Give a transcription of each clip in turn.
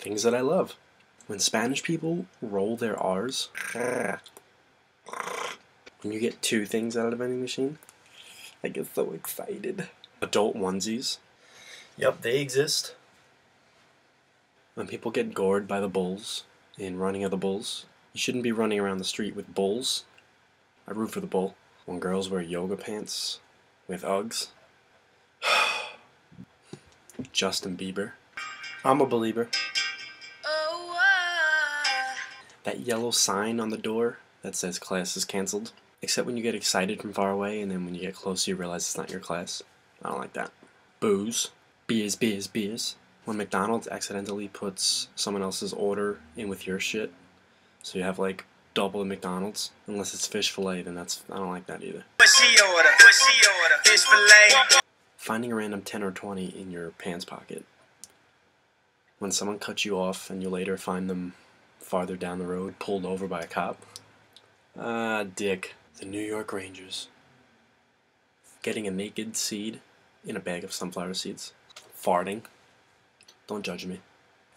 Things that I love. When Spanish people roll their R's, when you get two things out of a vending machine, I get so excited. Adult onesies. Yep, they exist. When people get gored by the bulls in running of the bulls, you shouldn't be running around the street with bulls. I root for the bull. When girls wear yoga pants with Uggs. Justin Bieber. I'm a believer. That yellow sign on the door that says class is cancelled. Except when you get excited from far away and then when you get close you realize it's not your class. I don't like that. Booze. Beers, beers, beers. When McDonald's accidentally puts someone else's order in with your shit, so you have like double the McDonald's, unless it's fish fillet, then that's I don't like that either. Fish filet Finding a random 10 or 20 in your pants pocket. When someone cuts you off and you later find them farther down the road, pulled over by a cop. Ah, dick. The New York Rangers. Getting a naked seed in a bag of sunflower seeds. Farting. Don't judge me.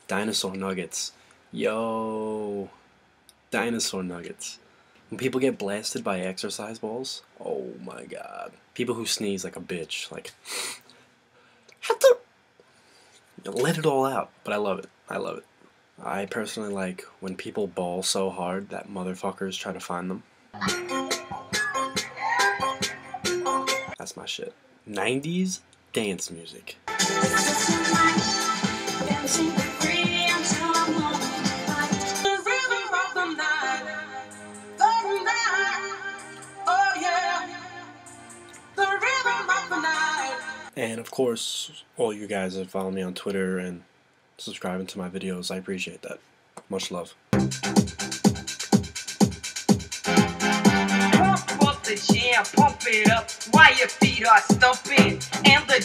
Dinosaur nuggets. Yo. Dinosaur nuggets. When people get blasted by exercise balls, oh my god. People who sneeze like a bitch, like, let it all out. But I love it. I love it. I personally like when people ball so hard that motherfuckers try to find them. That's my shit. 90s dance music. And of course, all you guys that follow me on Twitter and subscribing to my videos, I appreciate that. Much love. Pump up the jam, pump it up while your feet are stumping. And the